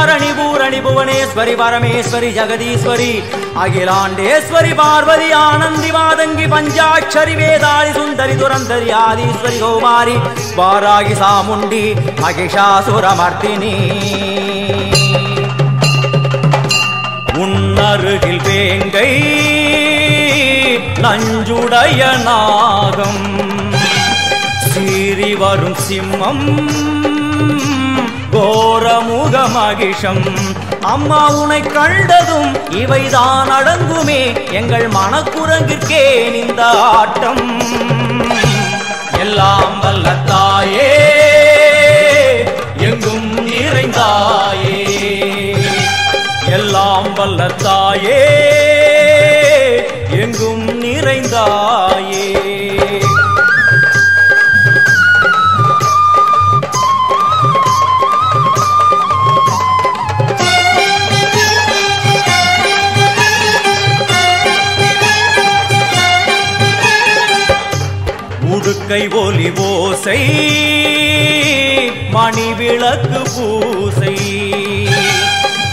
தாரணி பூரணி புவனேஸ்வரி பரமேஸ்வரி ஜெகதீஸ்வரி. அகிலாண்டேஸ்வரி பார்வதி ஆனந்தி மாதங்கி பஞ்சாட்சரி வேதாரி சுந்தரி துரந்தரி ஆதீஸ்வரி கௌமாரி வாராகி சாமுண்டி மகிஷாசுரமர்த்தினி. உன்னருகில் வேங்கை நஞ்சுடைய நாகம். சீறி வரும் சிம்மம் கோரமுக மகிஷம் அம்மா உனை கண்டதும் இவைதான் அடங்குமே. எங்கள் மனக்குரங்கிற்கே இந்த ஆட்டம். எல்லாம் வல்ல தாயே எங்கும் நிறைந்தாயே. எல்லாம் வல்ல தாயே எங்கும் நிறைந்தாயே. உடுக்கை ஒலி ஓசை மணி விளக்கு பூசை.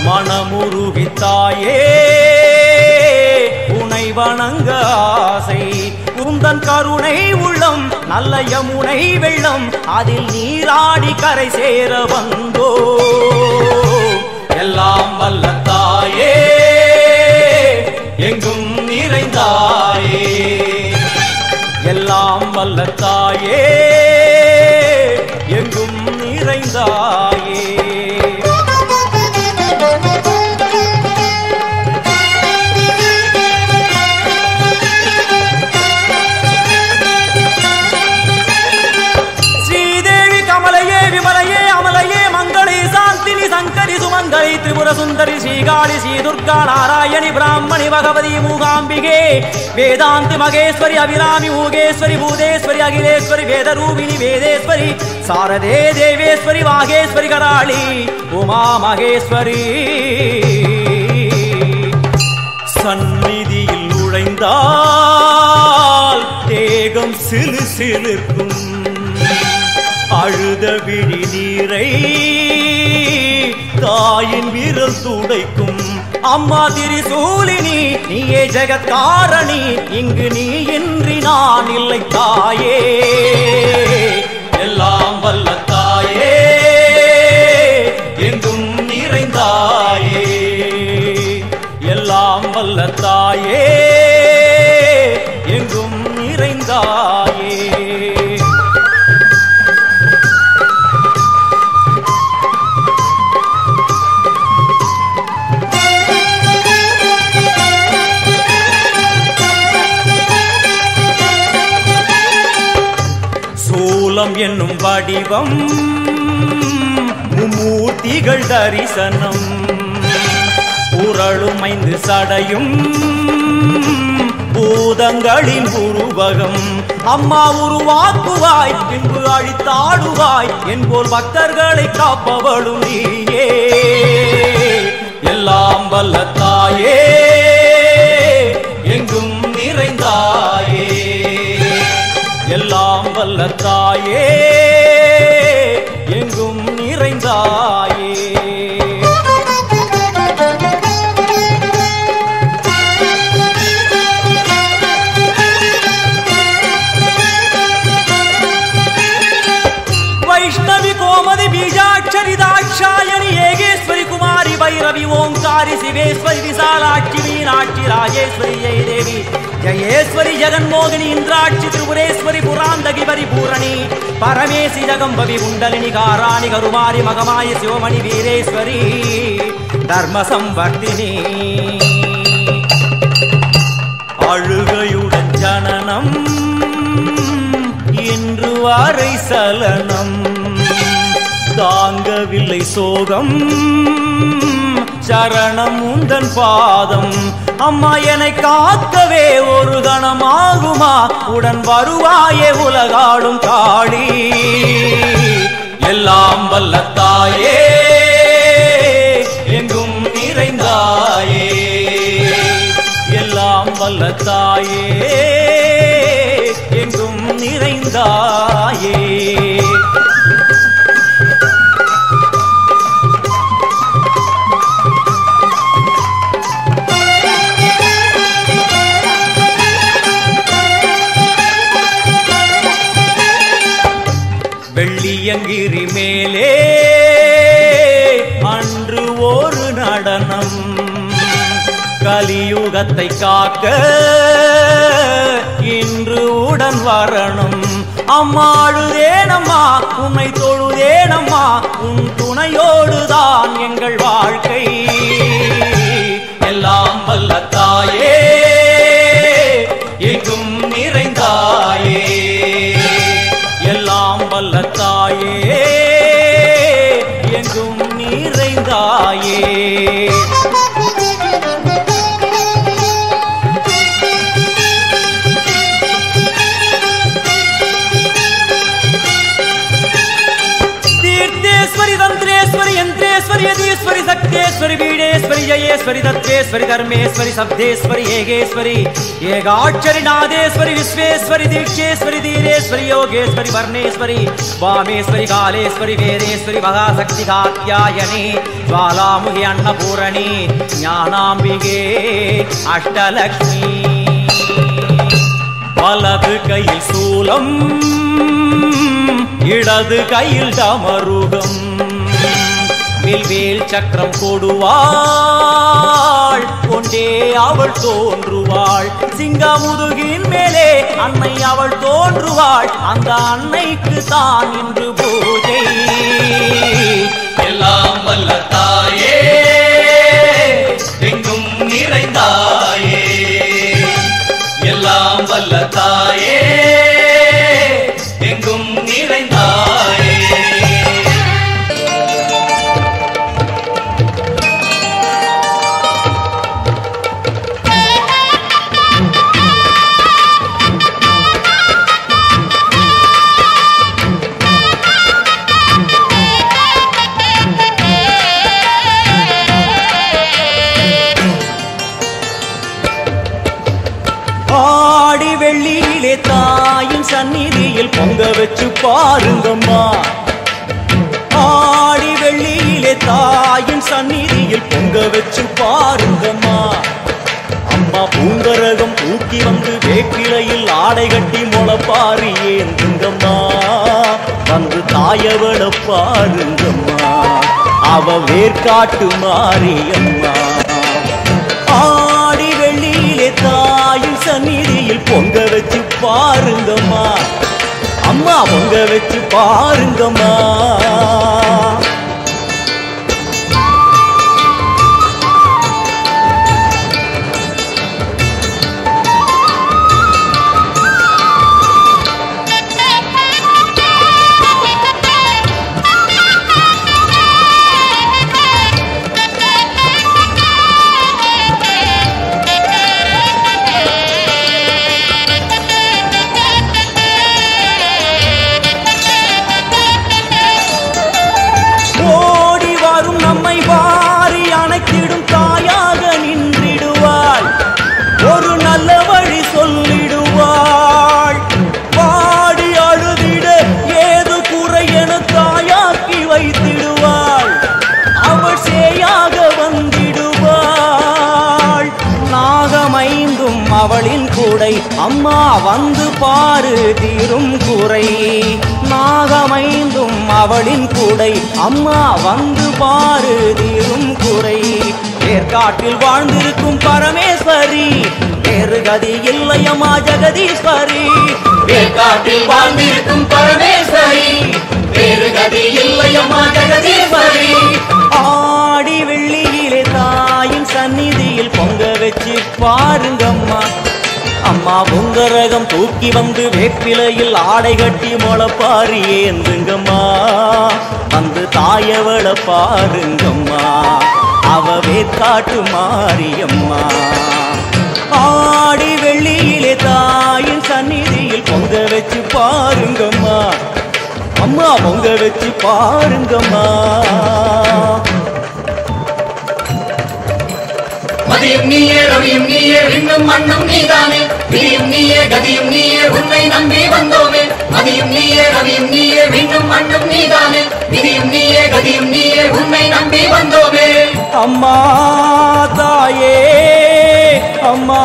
மனமுருகித்தாயே உனை வணங்க ஆசை. உந்தன் கருணை உள்ளம் நல்ல யமுனை வெள்ளம் அதில் நீராடி கரை சேர வந்தோ. எல்லாம் வல்ல தாயே எங்கும் நிறைந்தாயே. வல்ல தாயே எங்கும் நிறைந்தார் சுந்தரி ஸ்ரீகாளி ஸ்ரீ துர்கா நாராயணி பிராமணி பகவதி மூகாம்பிகே. வேதாந்தி மகேஸ்வரி அபிராமி ஊகேஸ்வரி பூதேஸ்வரி அகிலேஸ்வரி வேதரூபிணி வேதேஸ்வரி சாரதே தேவேஸ்வரி வாகேஸ்வரி கராளி உமா மகேஸ்வரி. சந்நிதியில் நுழைந்தால் தேகம் சிறு சிறுக்கும் அழுத விழி நீரை தாயின் விரல் சூடைக்கும் அம்மா திரிசூலினி நீயே ஜெகத்காரணி இங்கு நீ இன்றி நான் இல்லை தாயே. எல்லாம் வல்ல தாயே எங்கும் நிறைந்தாயே. எல்லாம் வல்ல வடிவம். மூர்த்திகள் தரிசனம். உரளுமைந்து சடையும். பூதங்களின் உருவகம். அம்மா உருவாக்குவாய் பின்பு அழித்தாடுவாய். என்போல் பக்தர்களை காப்பவளும் நீயே. எல்லாம் வல்ல தாயே எங்கும் நிறைந்தாயே. எல்லாம் வல்ல தாயே ராஜேஸ்வரி ஜெய தேவி. ஜயேஸ்வரி ஜெகன்மோகினி இந்திராட்சி திரிபுரேஸ்வரி புராந்தகி பரிபூரணி. பரமேசி ஜகம்பவி குண்டலினி காராணி கருமாரி மகமாயி சிவமணி வீரேஸ்வரி. தர்ம சம்வர்த்தினி அழுகையுடன் ஜனனம். இன்று வாரை சலனம். தாங்கவில்லை சோகம். சரணம் உந்தன் பாதம். அம்மா என்னை காக்கவே ஒரு கணமாகுமா? உடன் வருவாயே உலகாடும் காளி எல்லாம் வல்லத்தாயே எங்கும் நிறைந்தாயே. எல்லாம் வல்லத்தாயே எங்கும் நிறைந்தாயே. கலியுகத்தை காக்க இன்று உடன் வரணும். அம்மாழுதேனம்மா உன்னை தொழுதேனம்மா உன் துணையோடுதான் எங்கள் வாழ்க்கை. எல்லாம் வல்ல தாயே யதீஸ்வரி பீடேஸ்வரி வீடேஸ்வரி ஜயேஸ்வரி தத்வேஸ்வரி தர்மேஸ்வரி சப்தேஸ்வரி ஏகேஸ்வரி ஏகாட்சரி நாதேஸ்வரி விஸ்வேஸ்வரி தீட்சேஸ்வரி தீரேஸ்வரி யோகேஸ்வரி வர்ணேஸ்வரி வாமேஸ்வரி காலேஸ்வரி வேதேஸ்வரி மகாசக்தி காத்தியாயனி ஜுவாலாமுகி அன்னபூரணி ஞானாம்பிகே அஷ்டலக்ஷ்மி. வலது கையில் சூலம் இடது கையில் தமருகம். வில்வேல் சக்கரம் போடுவாள். கொண்டே அவள் தோன்றுவாள். சிங்கமுதுகின் மேலே அன்னை அவள் தோன்றுவாள். அந்த அன்னைக்கு தான் இன்று பூஜை. பாருங்கம்மா. ஆடி வெள்ளியிலே தாயின் சந்நிதியில் பொங்க வச்சு பாருங்கம்மா. அம்மா பூங்கரகம் தூக்கி வந்து வேப்பிலையில் ஆடை கட்டி முளப்பாரு ஏந்துங்கம்மா. வந்து தாயவள பாருங்கம்மா. அவ வேர்காட்டு மாரியம்மா. ஆடி வெள்ளியிலே தாயின் சந்நிதியில் பொங்க வச்சு பாருங்கம்மா. அம்மா பொங்க வச்சு பாருங்கம்மா. வந்து வேப்பிலையில் ஆடை கட்டி முளைப்பாரி ஏந்துங்கம்மா வந்து தாயவள பாருங்கம்மா. அவ வேற்காட்டு மாரியம்மா. ஆடி வெள்ளியிலே தாயின் சந்நிதியில் பொங்க வச்சு பாருங்கம்மா. அம்மா பொங்க வச்சு பாருங்கம்மா. மதியம் நீயே ரவியும் நீயே விண்ணும் மண்ணும் நீதானே. விதியும் நீயே கதியும் நீயே உன்னை நம்பி வந்தோமே. மதியும் நீயே ரவியும் நீயே விண்ணும் மண்ணும் நீதானே. விதியும் நீயே கதியும் நீயே உன்னை நம்பி வந்தோமே. அம்மா தாயே அம்மா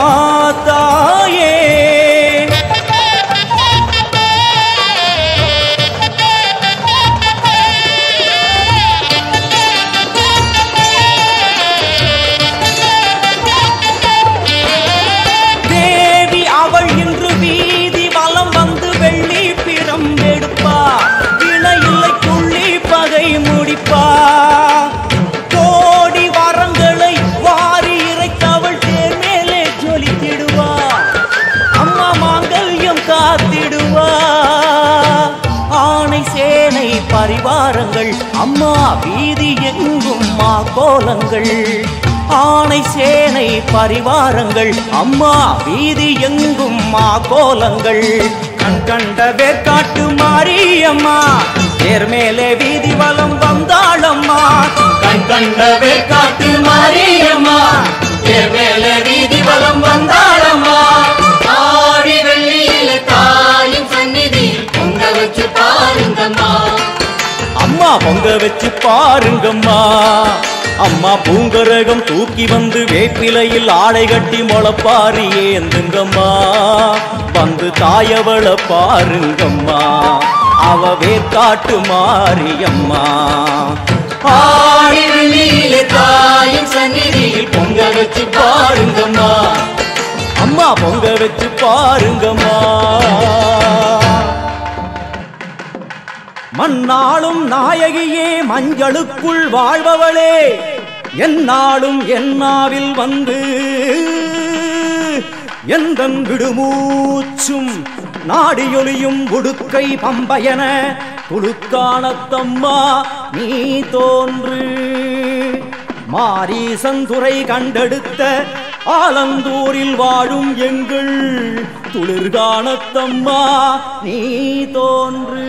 கோலங்கள் ஆணை சேனை பரிவாரங்கள் அம்மா வீதி எங்கும் மா கோலங்கள் கண் கண்ட வேற்காட்டு மாரியம்மா நேர்மேலே வீதி வலம் வந்தாளம்மா. கண் கண்ட வேற்காட்டு மாரியம்மா நேர்மேலே வீதி வலம் வந்தாளம்மா. ஆடி வெள்ளியில தாயும் சந்நிதி பொங்க வச்சு பாருங்கம்மா. அம்மா பொங்க வச்சு பாருங்கம்மா. அம்மா பூங்கரகம் தூக்கி வந்து வேப்பிலையில் ஆடை கட்டி முளைப்பாரி ஏந்துங்கம்மா வந்து தாயவள பாருங்கம்மா அவ வேற்காட்டு மாரியம்மா. தாயும் சந்நிதியில் பொங்க வச்சு பாருங்கம்மா. அம்மா பொங்க வச்சு பாருங்கம்மா. மண்ணாளும் நாயகியே மஞ்சளுக்குள் வாழ்பவளே. என்னாலும் என்னாவில் வந்து எந்தன் விடுமூச்சும் நாடியொலியும் உடுக்கை பம்பயன. துளுக்கானத்தம்மா நீ தோன்று மாரீசந்துரை கண்டெடுத்த ஆலந்தூரில் வாழும் எங்கள் துளிர்கானத்தம்மா நீ தோன்று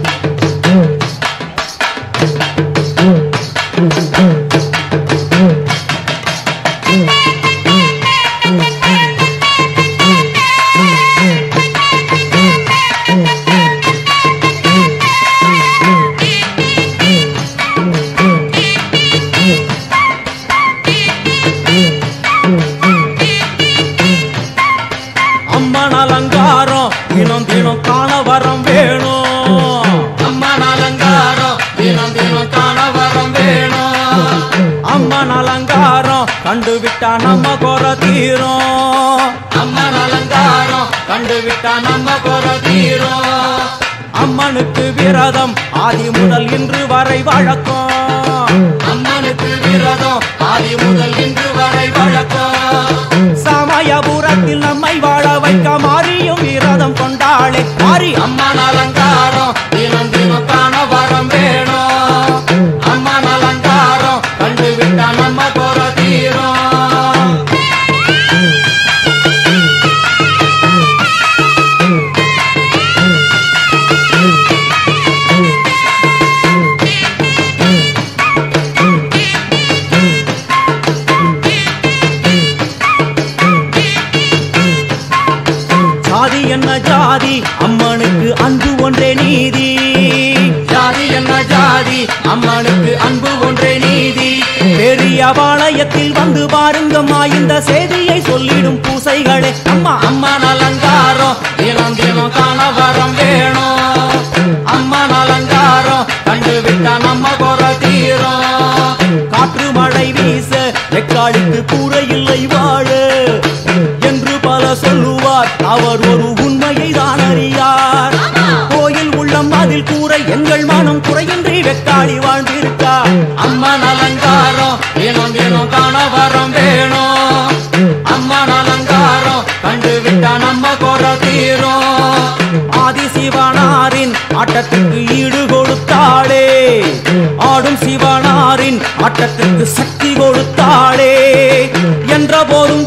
அலங்காரம் கண்டு விட்டா நம்ம குற தீரும். அம்மன் அலங்காரம் கண்டு விட்டா நம்ம குற தீரும். அம்மனுக்கு விரதம் ஆதி முதல் இன்று வரை வழக்கம். அம்மனுக்கு விரதம் ஆதி முதல் இன்று வரை வழக்கம். சமயபுரத்தில் நம்மை வாழ வைக்க மாறியும் விரதம் கொண்டாளே. மாறி. அம்மன் அலங்காரம் தினம் தினம் காண வரம் வேணும். அம்மன் கண்டு விட்டா நம்ம குற தபாலயத்தில் வந்து பாருங்கம்மா இந்த செய்தியை சொல்லிடும் பூசைகளே. அம்மா அம்மா அலங்காரம் தினம் தினம் காணவரம் வேணும். அம்மா அலங்காரம் கண்டு விட்டா நம்ம குற தீரும். காற்று மழை வீச எக்காலுக்கு கூரை இல்லை வாழ. என்று பல சொல்லுவார். அவர் ஒரு உண்மையை தான் அறியார். கோயில் உள்ளம் அதில் கூரை எங்கள் மனம் குறையின்றி வெக்காளி வாழ தினம் வரம் வேணும். அம்மன் அலங்காரம் கண்டு விட்டா நம்ம குற தீரும். ஆதி சிவனாரின் ஆட்டத்துக்கு ஈடு கொடுத்தாளே. ஆடும் சிவனாரின் ஆட்டத்துக்கு சக்தி கொடுத்தாளே. என்ற போதும்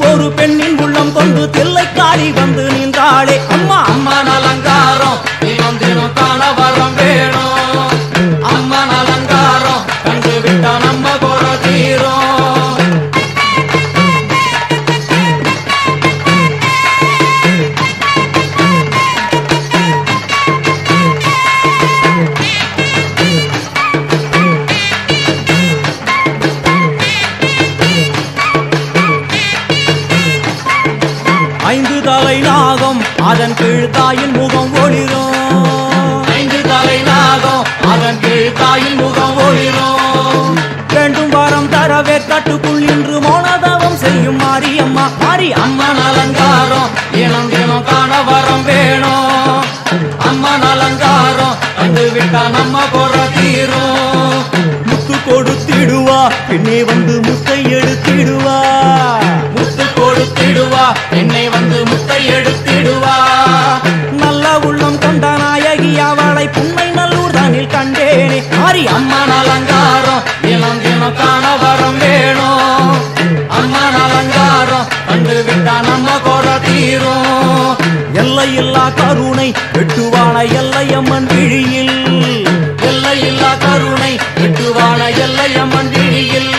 எல்லையில்லா கருணை வெட்டுவான எல்லையம்மன் விழியில். எல்லையில்லா கருணை வெட்டுவான எல்லையம்மன் விழியில்.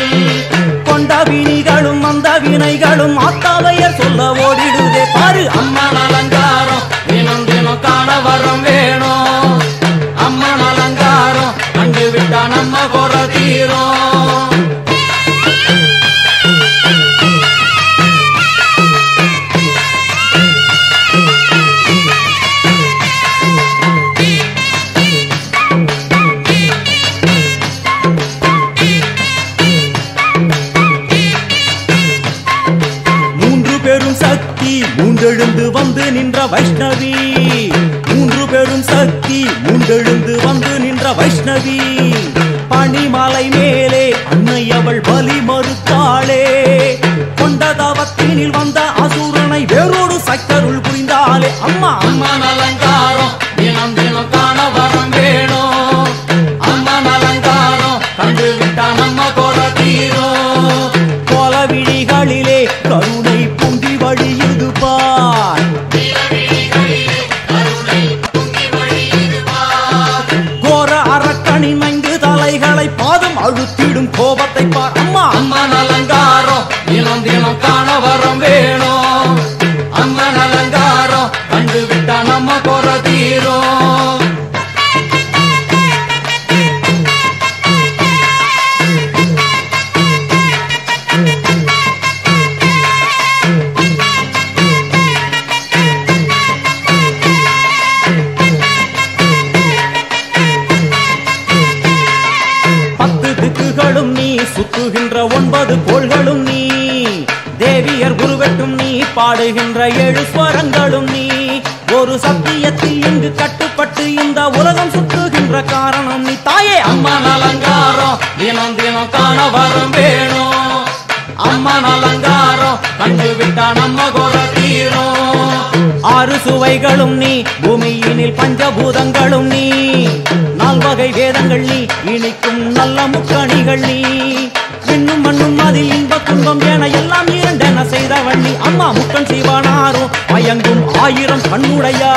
கொண்ட வினிகளும் அந்த வினைகளும் அத்தாவையர் சொல்ல ஓடிடுதே. பாரு அம்மா வந்து பாடுகின்ற ஏழு ஸ்வரங்களும் நீ. ஒரு சத்தியத்தில் இங்கு கட்டுப்பட்டு இந்த உலகம் சுற்றுகின்ற காரணம் நீ. தாயே அம்மா அலங்காரம் தினம் தினம் காண வரம் வேணும். அம்மா அலங்காரம் கண்டு விட்டா நம்ம குற தீரும். ஆறு சுவைகளும் நீ பூமியினில் பஞ்சபூதங்களும் நீ. நால்வகை வேதங்கள் நீ இனிக்கும் நல்ல முக்கணிகள் நீ. விண்ணும் மண்ணும் அதில் இன்ப துன்பம் என எல்லாம் கண்ணி அம்மா முக்கன் சிவனாரும் மயங்கும் ஆயிரம் கண்ணுடையா?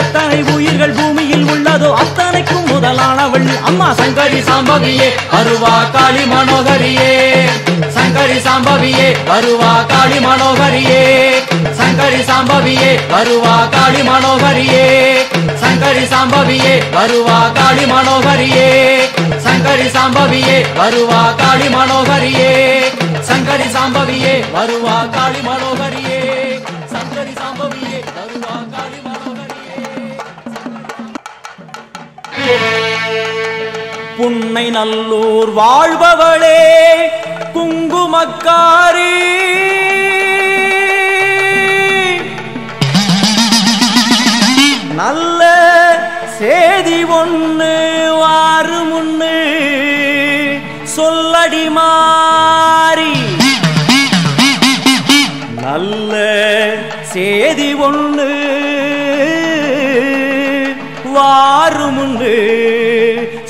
எத்தனை உயிர்கள் பூமியில் உள்ளதோ அத்தனைக்கும் முதலானவள் அம்மா சங்கரி சாம்பவியே அருவா காளி மனோகரியே. சங்கரி சாம்பவியே அருவா காளி மனோகரியே. சங்கரி சாம்பவியே அருவா காளி மனோகரியே. சங்கரி சாம்பவியே அருவா காளி மனோகரியே. சங்கரி சாம்பவியே அருவா காளி மனோகரியே. சங்கரி சாம்பவியே வருவா காளி மனோகரியே. சங்கரி சாம்பவியே வருவா காளி மனோகரியே. புன்னை நல்லூர் வாழ்பவளே குங்குமக்காரி. நல்ல சேதி ஒண்ணு வாறு முன்னு சொல்லடிமா சேதி ஒண்ணு வாருமுண்டு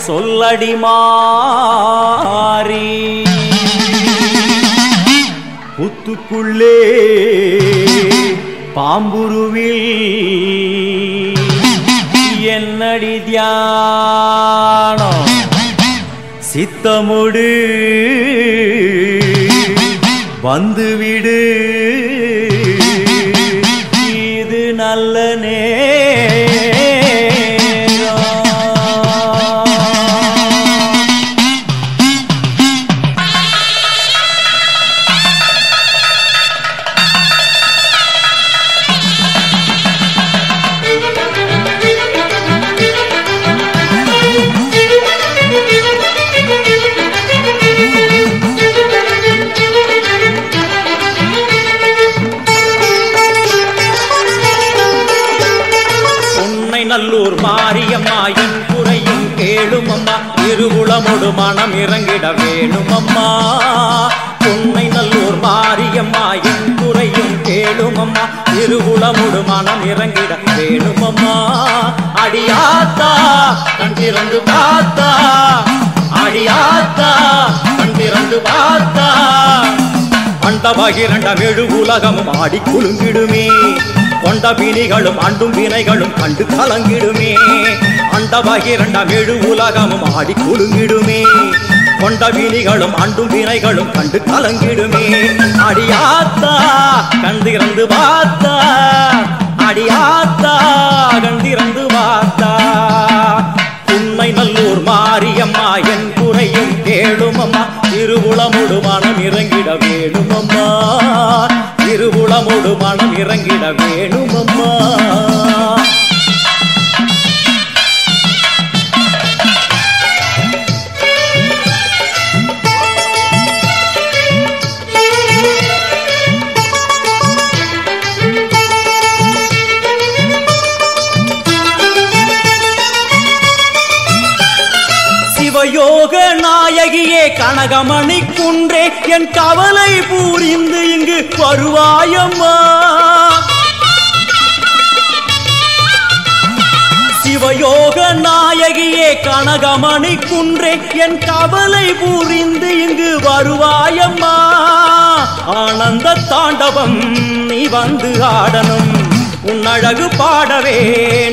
சொல்லடி மாறி. புத்துக்குள்ளே பாம்புருவில் என்னடி தியானம்? சித்தமுடு வந்துவிடு. நல்ல நே இறங்கிட வேணும் அம்மா உன்னை நல்லூர் மாரியம்மா என் குறையும் கேளுமம்மா. அம்மா மனம் இறங்கிட வேணுமம்மா அடியாத்தா கண் திறந்து பார்த்தா. அடியாத்தா கண் திறந்து பார்த்தா. அண்டபகிரண்டம் எழு உலகமும் ஆடி குலுங்கிடுமே. கொண்ட பிணிகளும் அண்டும் வினைகளும் கண்டு கலங்கிடுமே. அண்டவாகி இரண்டாம் ஏழு உலகமும் ஆடி குலுங்கிடுமே. கொண்ட வினிகளும் அண்டும் வினைகளும் கண்டு கலங்கிடுமே. அடியாத்தா கண்டிறந்து பார்த்தா அடியாத்தா கண்டிறந்து பார்த்தா உண்மை நல்லூர் மாரியம்மா என் குறையும் கேளுமம்மா. திருவுளமுடு மனம் இறங்கிட வேணுமம்மா. திருவுளமுடு மனம் இறங்கிட வேணுமம்மா. கனகமணி குன்றே என் கவலை பூரிந்து இங்கு வருவாயம்மா. சிவயோக நாயகியே கனகமணி குன்றே என் கவலை புரிந்து இங்கு வருவாயம்மா. ஆனந்த தாண்டவம் நீ வந்து ஆடணும். உன் அழகு பாடவே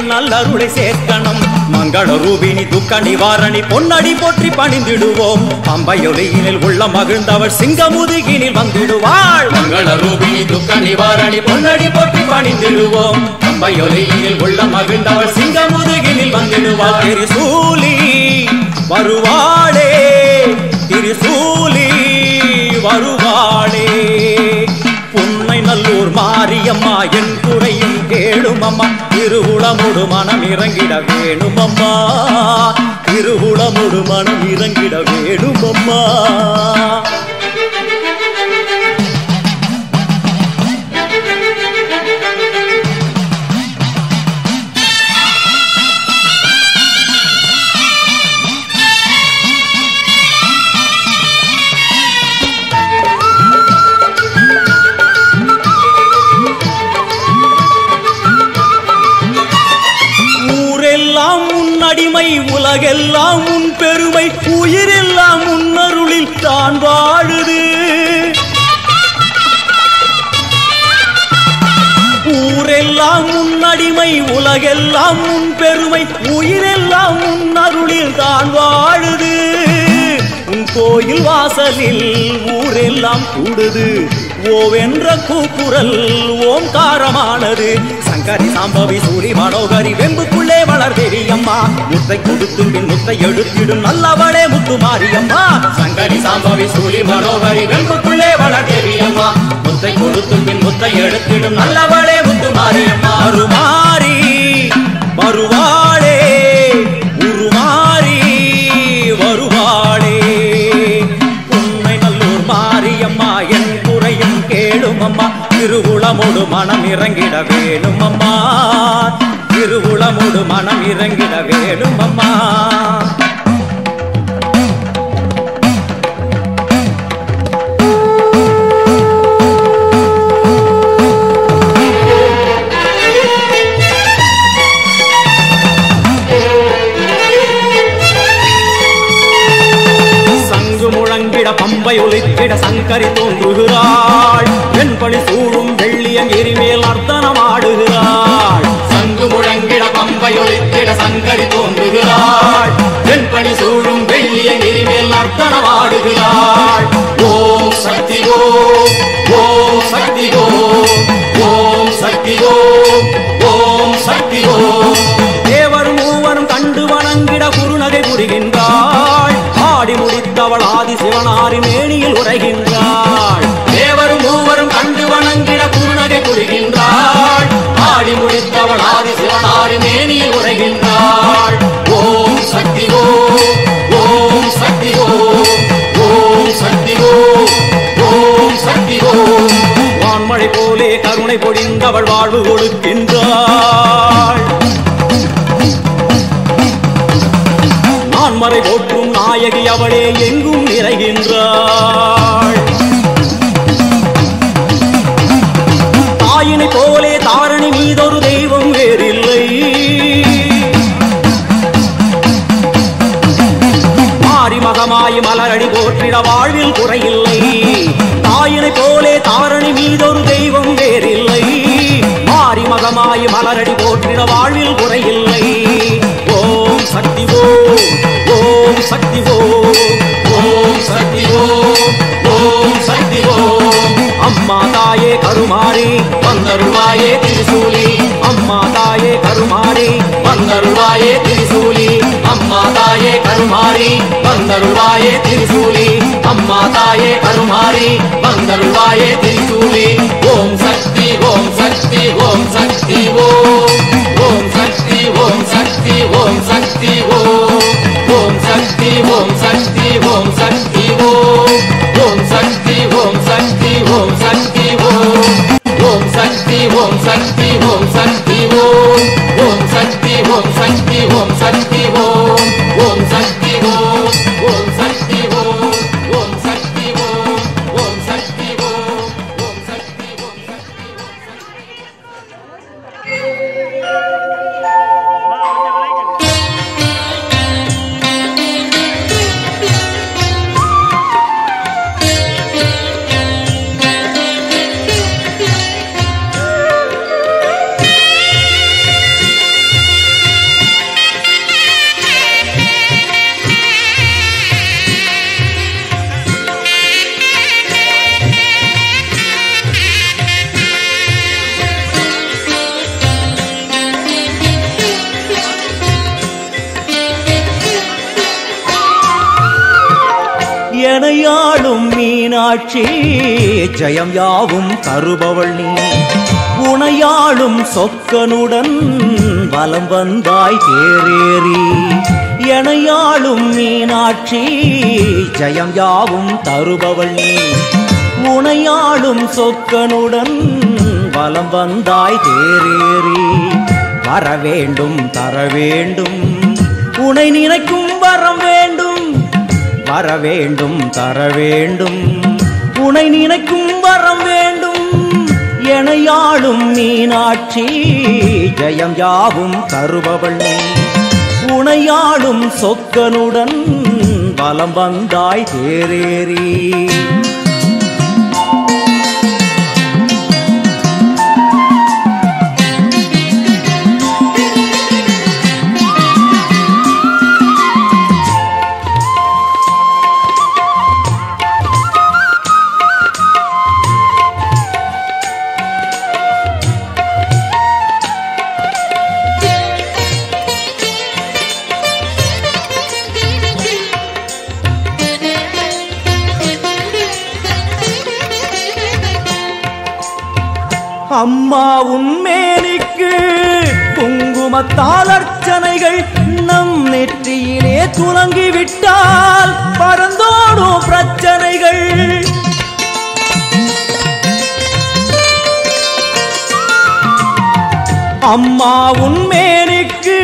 நல்லருளை சேர்க்கணும். மங்கள ரூபினி துக்க நிவாரணி பொன்னடி போற்றி பணிந்திடுவோம். அம்பையொலியினில் உள்ள மகிழ்ந்தவர் சிங்கமுதுகினில் வந்திடுவாள். மங்கள ரூபினி துக்க நிவாரணி பொன்னடி போற்றி பணிந்திடுவோம். அம்பையொலியினில் உள்ள மகிழ்ந்தவர் சிங்கமுதுகினில் வந்திடுவாள். திரிசூலி வருவாளே திருசூலி வருவாளே. உன்னை நல்லூர் மாரியம்மா என் குறையும் கேளும் அம்மா. திருவுளமுடு மனம் இறங்கிட வேணும் அம்மா திருவுளமுடு மனம் இறங்கிட வேணும் உலகெல்லாம் உன் பெருமை உயிரெல்லாம் உன் அருளில் தான் வாழுது. ஊரெல்லாம் உன் உலகெல்லாம் உன் பெருமை உயிரெல்லாம் உன் அருளில் தான் வாழுது. உன் கோயில் வாசலில் ஊரெல்லாம் கூடுது. ஓவென்ற கூக்குரல் ஓம்காரமானது. சங்கரி சாம்பவி சூரி மனோகரி வெம்புக்குள்ளே வளர் தேவியம்மா முத்தை கொடுத்து பின் முத்தை எடுத்திடும் நல்லவளே முத்து மாரியம்மா சங்கரி சாம்பவி சூழி மனோகரி வெண்புக்குள்ளே வளர் தேவியம்மா முத்தை கொடுத்து பின் முத்தை எடுத்திடும் நல்லவளே முத்து மாரியம்மா அருமாரி வருவாளே உருமாறி வருவாளே உண்மை நல்லூர் மாரியம்மா என் குறையும் கேளும் அம்மா திருவுளமோடு மனம் இறங்கிட வேணும் அம்மா திருவுளமோடு மனம் இறங்கிட வேணும் அம்மா. பம்பை ஒலித்திட சங்கரி தோன்றுகிறாள். வெண்பணி சூழும் வெள்ளியம் எரிமேல் அர்த்தனமாடுகிறாள் எரிமேல் அர்த்தனமாடுகிறாள் ஓம் சக்தி ஓம் ஓம் சக்தி ஓம் ஓம் சக்தி ஓம் ஓம் சக்தி ஓம் தேவரும் மூவரும் கண்டு வணங்கிட குருநகை புரிகின்றாள் ஆடி முடித்தவள் ஆதி சிவனாரி மேனியில் உரைகின்றாள் தேவரும் மூவரும் கண்டு வணங்கிட குருநகை புரிகின்றாள் ஆடி முடித்தவள் ஆதி சிவனாரி மேனியில் உரைகின்றாள் ஓம் சக்தி ஓம் ஓம் ஓம் வான்மழை போலே கருணை பொழிந்தவள் வாழ்வு கொடுக்கின்றாள் நான்மறை போற்றும் நாயகி அவளே எங்கும் நிறைகின்றாள். தாயினை போலே தாரணி மீதொரு தெய்வம் வே மலரடி போற்றிட வாழ்வில் குறையில்லை. ஓம் சக்தி ஓம் ஓம் சக்தி ஓம் ஓம் சக்தி ஓம் ஓம் சக்தி ஓம் அம்மா தாயே கருமாறி வந்தருவாயே திருசூலி. அம்மா தாயே கருமாறி வந்தருவாயே திருசூலி. அம்மா தாயே கருமாறி வந்தருவாயே திருசூலி. அம்மா தாயே கருமாறி வந்தருவாயே திருசூலி. ஓம் சக்தி ஓம் சக்தி ஓம் சக்தி ஓம் ஓம் சக்தி ஓம் சக்தி ஓம் ஓம் சக்தி ஓம் சக்தி ஓம் சக்தி ஓம் ஓம் சக்தி ஓம் சக்தி ஓம் சக்தி ஓம் ஓம் சக்தி ஓம் சக்தி ஓம் சக்தி ஓம் ஓம் சக்தி ஓம் சக்தி ஓம் சக்தி ஓம் மீனாட்சி ஜெயம் யாவும் தருபவள் நீ. உனையாளும் சொக்கனுடன் வலம் வந்தாய் தேரேறி. எனையாளும் மீனாட்சி ஜெயம் யாவும் தருபவள் நீ. உனையாளும் சொக்கனுடன் வலம் வந்தாய் தேரேறி. வர வேண்டும் தர வேண்டும். உனை நினைக்கும் வரம் வேண்டும். வர வேண்டும் தர வேண்டும். உனை நினைக்கும் வரம் வேண்டும். எனையாளும் மீனாட்சி ஜெயம் யாவும் தருபவள் நீ. உனையாளும் சொக்கனுடன் வலம் வந்தாய் தேரேறி. அம்மா உண்மேனிக்கு குங்குமத்தால் அர்ச்சனைகள் நம் நெற்றியிலே துலங்கிவிட்டால் பறந்தோடும் பிரச்சனைகள். அம்மா உண்மேனிக்கு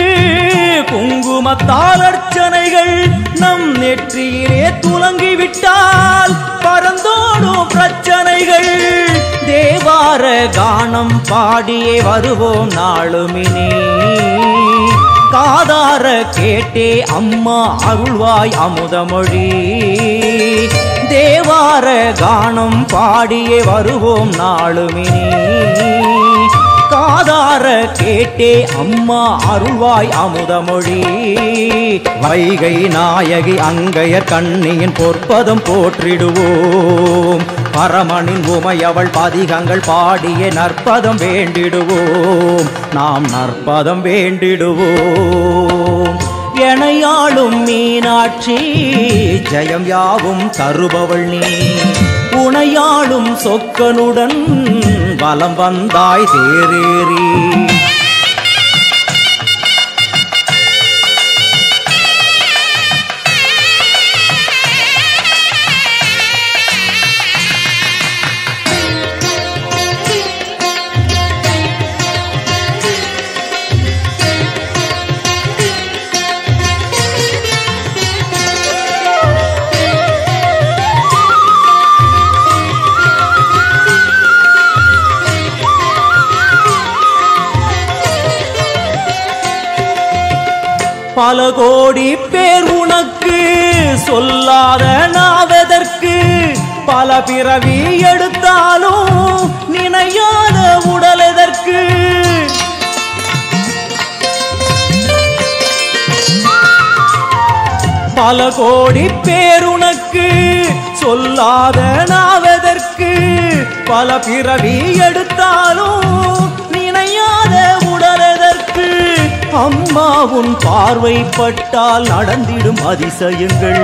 குங்குமத்தால் அர்ச்சனைகள் நம் நெற்றியிலே துலங்கிவிட்டால் பறந்தோடும் பிரச்சனைகள். தேவார கானம் பாடியே வருவோம் நாளுமினே. காதார கேட்டே அம்மா அருள்வாய் அமுதமொழி. தேவார கானம் பாடியே வருவோம் நாளுமினே. காதார கேட்டே அம்மா அருள்வாய் அமுதமொழி. வைகை நாயகி அங்கையர் கண்ணியின் பொற்பதம் போற்றிடுவோம். பரமனின் உமையவள் பதிகங்கள் பாடிய நற்பதம் வேண்டிடுவோம். நாம் நற்பதம் வேண்டிடுவோம். எனையாளும் மீனாட்சி ஜெயம் யாவும் தருபவள் நீ. உணையாளும் சொக்கனுடன் வலம் வந்தாய் தேரேறி. பல கோடி பேர் உனக்கு சொல்லாத நாவதற்கு. பல பிறவி எடுத்தாலும் நினையாத உடல் எதற்கு? பல கோடி பேர் உனக்கு சொல்லாத நாவதற்கு. பல பிறவி எடுத்தாலும் அம்மா உன் பார்வைப்பட்டால் நடந்திடும் அதிசயங்கள்.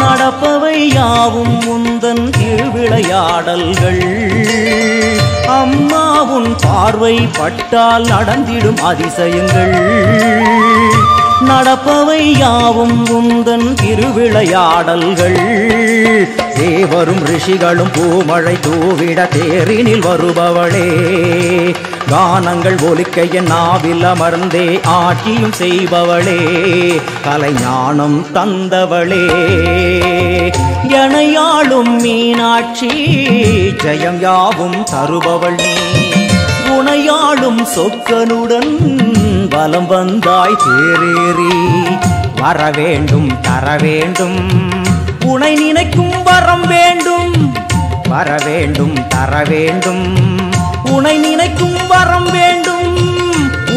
நடப்பவை யாவும் முந்தன் திருவிளையாடல்கள். அம்மா உன் பார்வைப்பட்டால் நடந்திடும் அதிசயங்கள். நடப்பவை யாவும் உந்தன் திருவிளையாடல்கள். தேவரும் ரிஷிகளும் பூமழை தூவிட தேரினில் வருபவளே. கானங்கள் ஒலிக்க என் நாவில் அமர்ந்தே ஆட்சியும் செய்பவளே. கலைஞானம் தந்தவளே. எனையாளும் மீனாட்சி ஜெயம் யாவும் தருபவள் நீ. உனையாளும் சொக்கனுடன் வலம் வந்தாய் தேரேறி வர வேண்டும் தர வேண்டும் உனை நினைக்கும் வரம் வேண்டும். வர வேண்டும் தர வேண்டும் உனை நினைக்கும் வரம் வேண்டும்.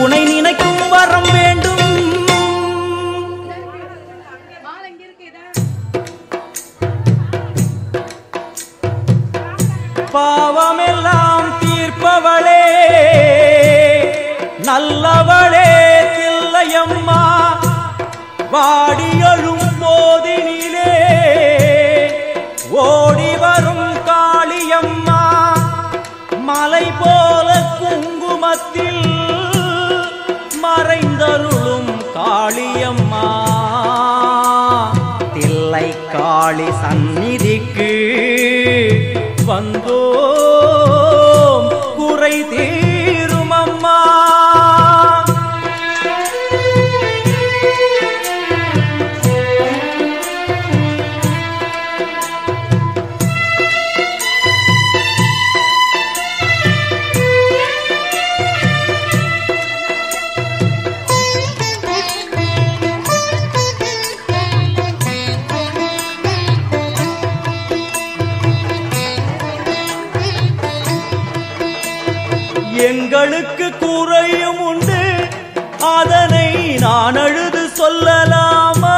உனை நினைக்கும் வரம் வேண்டும். பாவமெல்லாம் வாடியழும் போதினிலே ஓடி வரும் காளியம்மா மலை போல குங்குமத்தில் மறைந்தருளும் காளியம்மா. தில்லை காளி சந்நிதிக்கு வந்தோம் குறை தீரும் நான் அழுது சொல்லலாமா?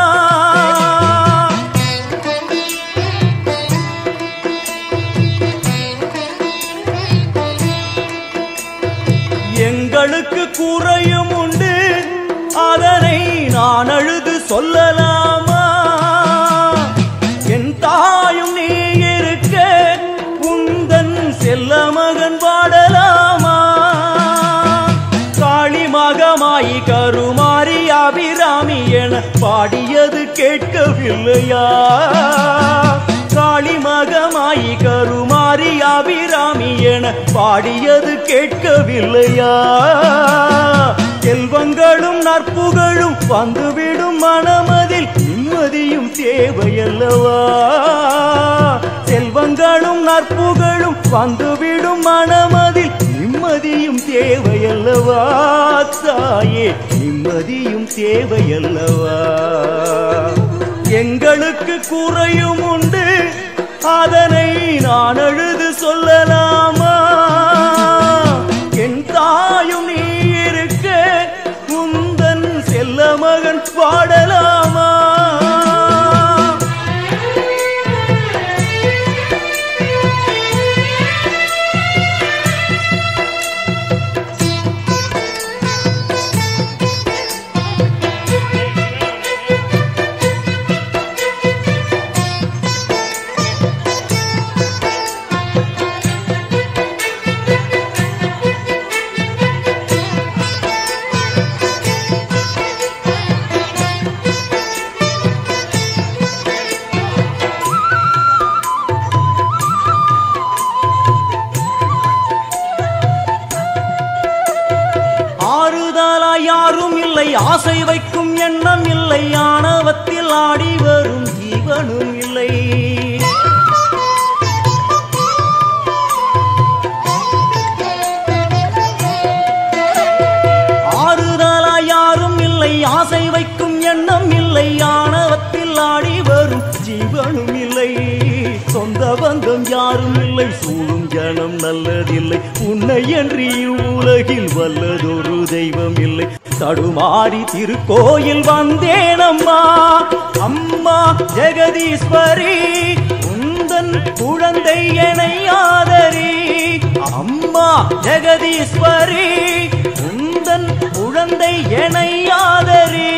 எங்களுக்கு குறையும் உண்டு. அதனை நான் அழுது சொல்லலாம் என பாடியது கேட்கவில்லையா? காளி மகமாயி கருமாரி அபிராமி என பாடியது கேட்கவில்லையா? செல்வங்களும் நற்புகழும் வந்துவிடும் மனமதில் நிம்மதியும் தேவையல்லவா? செல்வங்களும் நற்புகழும் வந்துவிடும் மனமதில் நிம்மதியும் தேவையல்லவா? தாயே நிம்மதியும் தேவையல்லவா எங்களுக்கு குறையும் உண்டு. அதனை நான் அழுது சொல்லலாமா? இல்லை ஆசை வைக்கும் எண்ணம் இல்லை ஆணவத்தில் ஆடி வரும் ஜீவனும் இல்லை. ஆறுதலா யாரும் இல்லை ஆசை வைக்கும் எண்ணம் இல்லை ஆணவத்தில் ஆடி வரும் ஜீவனும் இல்லை. சொந்த பந்தம் யாரும் இல்லை சூழும் ஜனம் நல்லதில்லை. உன்னை என்று உலகில் வல்லதொரு தெய்வம் இல்லை. தடுமாறி திருக்கோயில் வந்தேனம்மா. அம்மா ஜெகதீஸ்வரி உந்தன் குழந்தை என ஆதரி. அம்மா ஜெகதீஸ்வரி உந்தன் குழந்தை என ஆதரி.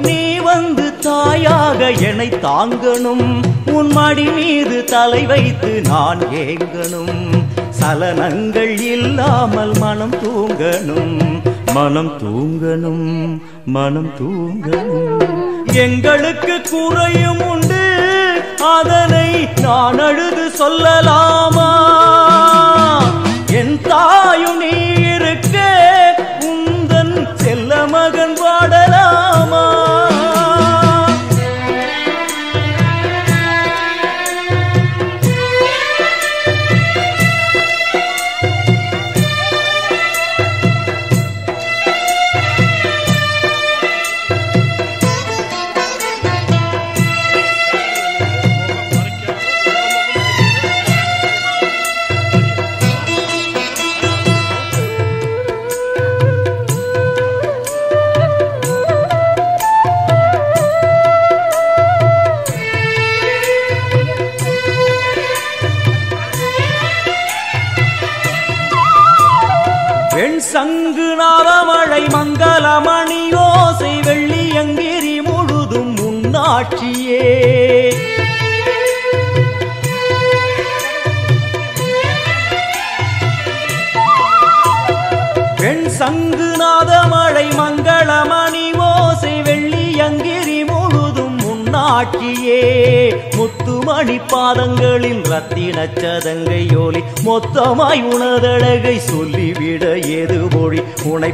நீ வந்து தாயாக என்னை தாங்கணும். உன் மடி மீது தலை வைத்து நான் ஏங்கணும். சலனங்கள் இல்லாமல் மனம் தூங்கணும். மனம் தூங்கணும் மனம் தூங்கணும். எங்களுக்கு குறையும் உண்டு அதனை நான் அழுது சொல்லலாமா? என் தாயும் நீ இருக்க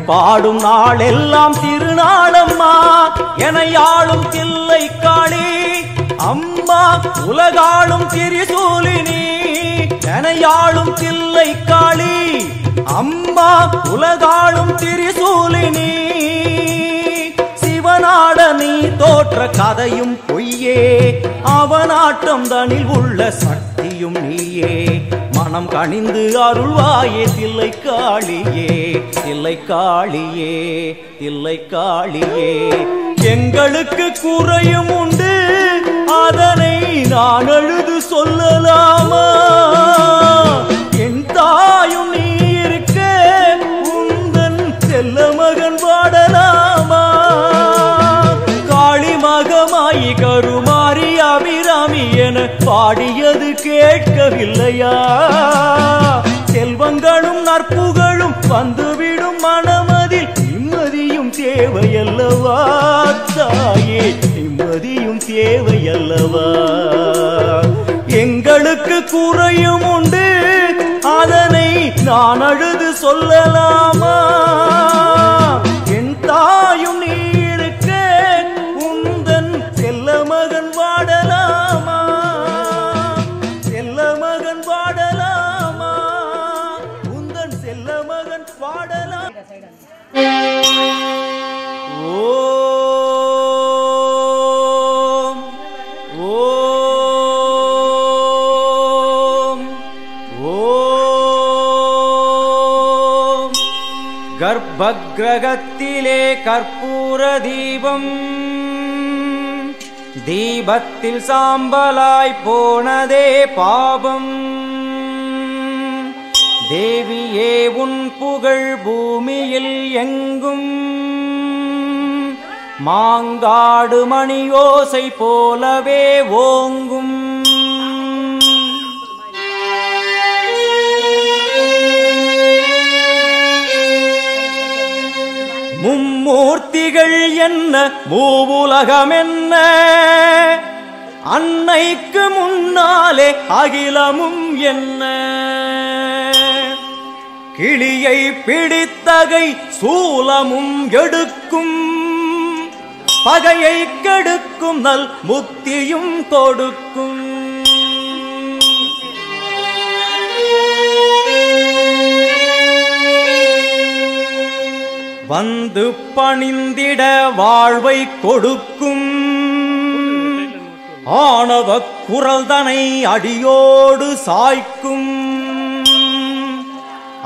பாடும் நாளெல்லாம் திருநாளம்மா. என யாழும் தில்லை காளி அம்மா உலகாளும் திரிசூலினி. என யாழும் தில்லை காளி அம்மா உலகாளும் திரிசூலினி. சிவனாட நீ தோற்ற கதையும் பொய்யே அவனாட்டம் தனில் உள்ள சக்தியும் நீயே. மனம் கணிந்து அருள்வாயே தில்லை காளியே தில்லை காளியே தில்லை காளியே எங்களுக்கு குறையும் உண்டு அதனை நான் அழுது சொல்லலாமா? என் தாயும் நீ இருக்க உந்தன் செல்ல மகன் பாடலாமா காளி மகமாயி அபிராமி என கேட்கவில்லையா? செல்வங்களும் நற்புகழும் வந்துவிடும் மனமதில் நிம்மதியும் தேவையல்லவா? தாயே நிம்மதியும் தேவையல்லவா? எங்களுக்கு குறையும் உண்டு அதனை நான் அழுது சொல்லலாமா? என் தாயும் கர்ப்பகிரகத்திலே கற்பூர தீபம். தீபத்தில் சாம்பலாய் போனதே பாபம். தேவியே உன் புகழ் பூமியில் எங்கும். மாங்காடு மணியோசை போலவே ஓங்கும். மும்மூர்த்திகள் என்ன? மூவுலகம் என்ன அன்னைக்கு முன்னாலே அகிலமும் என்ன? கிளியை பிடித்தகை சூலமும் எடுக்கும். பகையை கெடுக்கும் நல் முக்தியும் கொடுக்கும் வந்து பணிந்திட வாழ்வை கொடுக்கும். ஆணவ குரல் தனை அடியோடு சாய்க்கும்.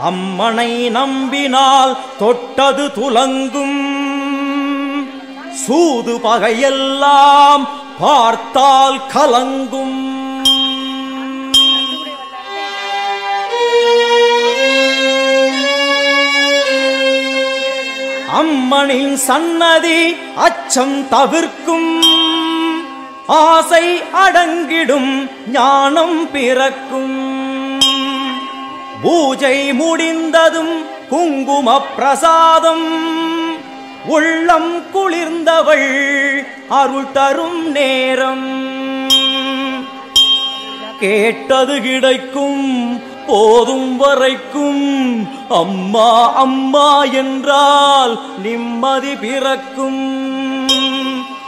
அம்மனை நம்பினால் தொட்டது துலங்கும். சூது பகையெல்லாம் பார்த்தால் கலங்கும். அம்மனின் சன்னதி அச்சம் தவிர்க்கும். ஆசை அடங்கிடும் ஞானம் பிறக்கும். பூஜை முடிந்ததும் குங்கும பிரசாதம் உள்ளம் குளிர்ந்தவள் அருள் தரும் நேரம். கேட்டது கிடைக்கும் போதும் வரைக்கும் அம்மா அம்மா என்றால் நிம்மதி பிறக்கும்.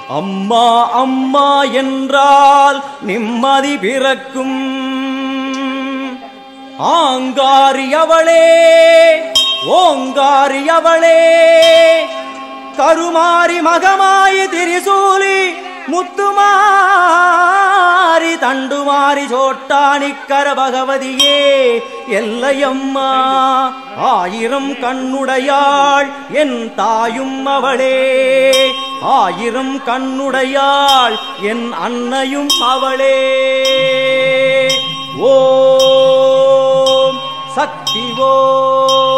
அம்மா அம்மா என்றால் நிம்மதி பிறக்கும். ஆங்காரியவளே ஓங்காரியவளே கருமாரி மகமாயி திரிசூலி முத்துமாரி தண்டுமாரி சோட்டானிக்கர பகவதியே எல்லையம்மா ஆயிரம் கண்ணுடையாள் என் தாயும் அவளே. ஆயிரம் கண்ணுடையாள் என் அன்னையும் அவளே. ஓ சக்தி ஓம்.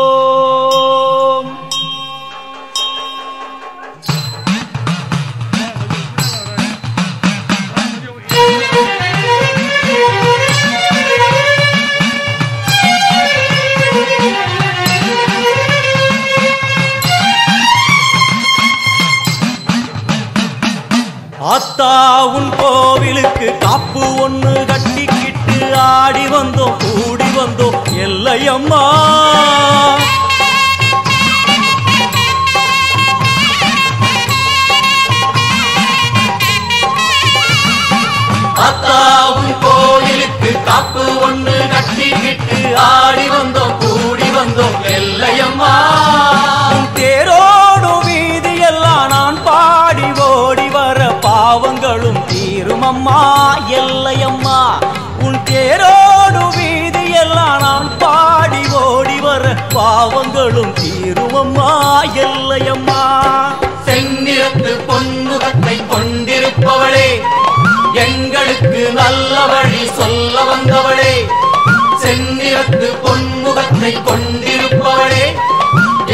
அத்தா உன் கோவிலுக்கு காப்பு ஒன்று கட்டிக்கிட்டு ஆடி வந்தோம் கூடி வந்தோம். எல்லையம்மா. அத்தா உன் கோயிலுக்கு காப்பு ஒன்று கட்டிக்கிட்டு ஆடி வந்தோம் கூடி வந்தோம். எல்லையம்மா. பாவங்களும் தீருமம்மா. எல்லையம்மா உன் தேரோடு வீதி எல்லாம் நான் பாடி ஓடி வர பாவங்களும் தீருமம்மா. எல்லையம்மா. செந்நிறத்து பொன்முகத்தை கொண்டிருப்பவளே எங்களுக்கு நல்ல வழி சொல்ல வந்தவளே செந்நிறத்து பொன்முகத்தை கொண்டிருப்பவளே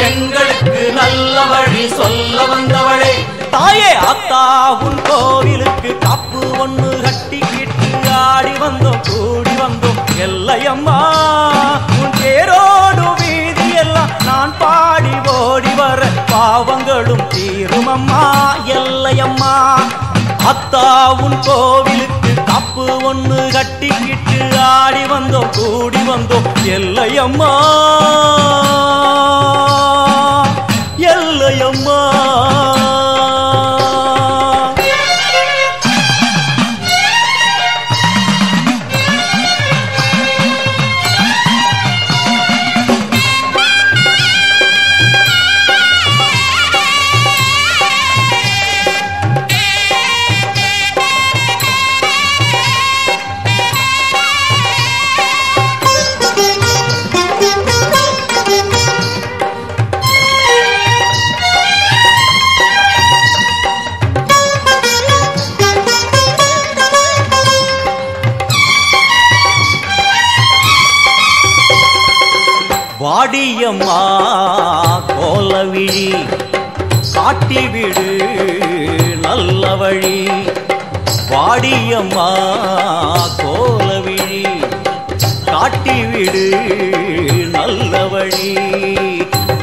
எங்களுக்கு நல்ல வழி சொல்ல வந்தவளே. தாயே அத்தா உன் கோவிலுக்கு காப்பு ஒண்ணு கட்டிக்கிட்டு ஆடி வந்தோம் கூடி வந்தோம். எல்லையம்மா உன் பேரோடு வீதி எல்லாம் நான் பாடி ஓடி வர பாவங்களும் தீருமம்மா. எல்லையம்மா அத்தா உன் கோவிலுக்கு கப்பு ஒண்ணு கட்டிக்கிட்டு ஆடி வந்தோம் கூடி வந்தோம். எல்லையம்மா எல்லையம்மா. வாடியம்மா கோலவிழி காட்டிவிடு நல்ல வழி. வாடியம்மா கோலவிழி காட்டிவிடு நல்ல வழி.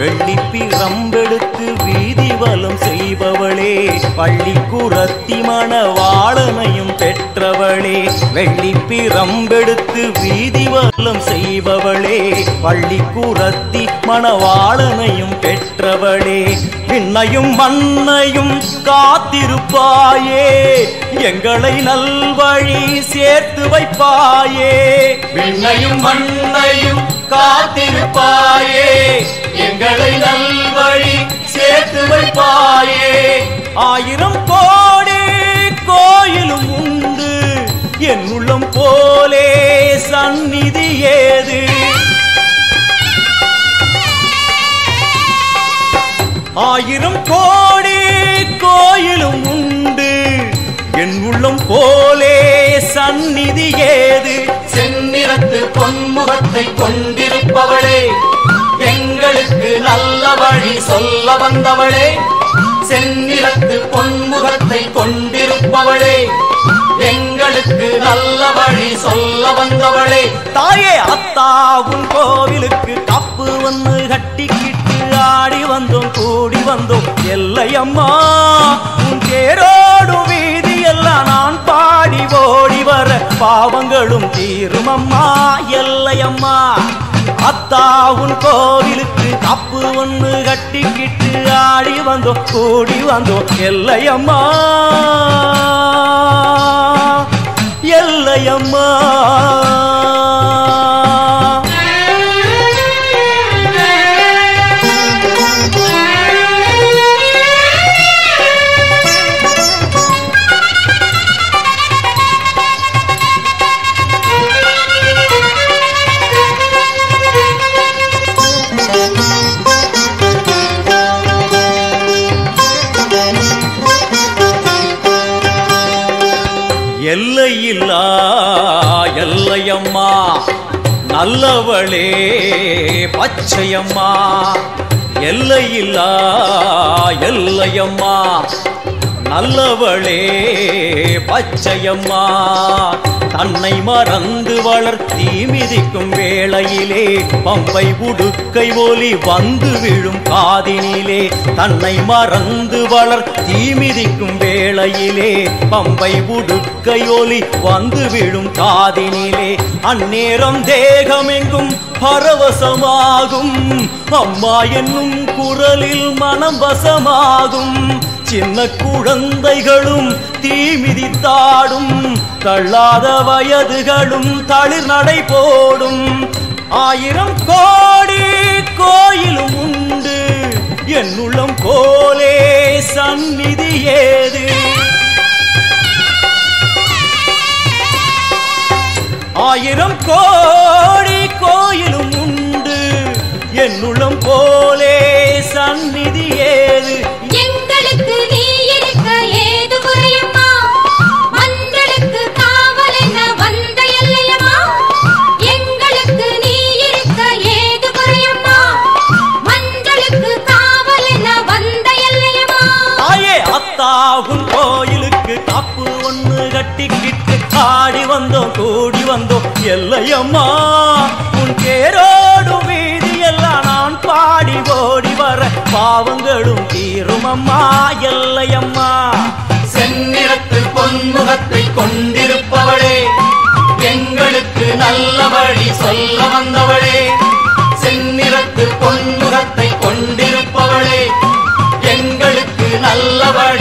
வெள்ளிப்பி ரம்பெடுத்து வீதி வலம் செய்பவளே பள்ளி குரத்தி மணவாளனையும் பெற்றவளே. வெள்ளிப்பி ரம்பெடுத்து வீதி வலம் செய்பவளே பள்ளி குரத்தி மணவாளனையும் பெற்றவளே. விண்ணையும் மண்ணையும் காத்திருப்பாயே எங்களை நல்வழி சேர்த்து வைப்பாயே. விண்ணையும் மண்ணையும் காத்திருப்பாயே. எங்களை நல்வழி சேர்த்து வைப்பாயே. ஆயிரம் கோடி கோயிலும் உண்டு. என் உள்ளம் போலே சந்நிதி ஏது? ஆயிரம் கோடி கோயிலும் உண்டு. என் உள்ளம் போலே சந்நிதி ஏது? செந்நிறத்து பொன்முகத்தை கொண்டிருப்பவளே எங்களுக்கு நல்ல வழி சொல்ல வந்தவளே செந்நிறத்து பொன்முகத்தை கொண்டிருப்பவளே எங்களுக்கு நல்ல வழி சொல்ல வந்தவளே. தாயே அத்தா உன் கோவிலுக்கு கப்பு வந்து கட்டிக்கிட்டு ஆடி வந்தோம் கூடி வந்தோம். எல்லையம்மா உன் தேரோடும் வீதி எல்லாம் நான் பாடி ஓடி வர பாவங்களும் தீரும் அம்மா எல்லையம்மா அத்தா உன் கோவிலுக்கு கப்பு ஒன்று கட்டிக்கிட்டு ஆடி வந்தோம் கூடி வந்தோம். எல்லையம்மா எல்லையம்மா. பச்சையம்மா எல்லையில்லா எல்லையம்மா. நல்லவளே பச்சையம்மா தன்னை மறந்து வளர்த்தி மிதிக்கும் வேளையிலே பம்பை உடுக்கை ஒலி வந்து விழும் காதினிலே தன்னை மறந்து வளர்த்தி மிதிக்கும் வேளையிலே பம்பை உடுக்கை ஒலி வந்து விழும் காதினிலே. அந்நேரம் தேகமெங்கும் பரவசமாகும் அம்மா என்னும் குரலில் மனம் வசமாகும். சின்ன குழந்தைகளும் தீ மிதித்தாடும் தள்ளாத வயதுகளும் தளிர் நடை போடும். ஆயிரம் கோடி கோயிலும் உண்டு என் உள்ளம் போலே சந்நிதி ஏது? ஆயிரம் கோடி கோயிலும் உண்டு என் உள்ளம் போலே சந்நிதி எல்லையம்மா உன் பேரோடும் வீதியெல்லாம் நான் பாடி ஓடி வர பாவங்களும் தீருமம்மா எல்லையம்மா. செந்நிறத்தில் பொன்முகத்தை கொண்டிருப்பவளே எங்களுக்கு நல்ல வழி சொல்ல வந்தவளே செந்நிறத்தில் பொன்முகத்தை கொண்டிருப்பவளே எங்களுக்கு நல்ல வழி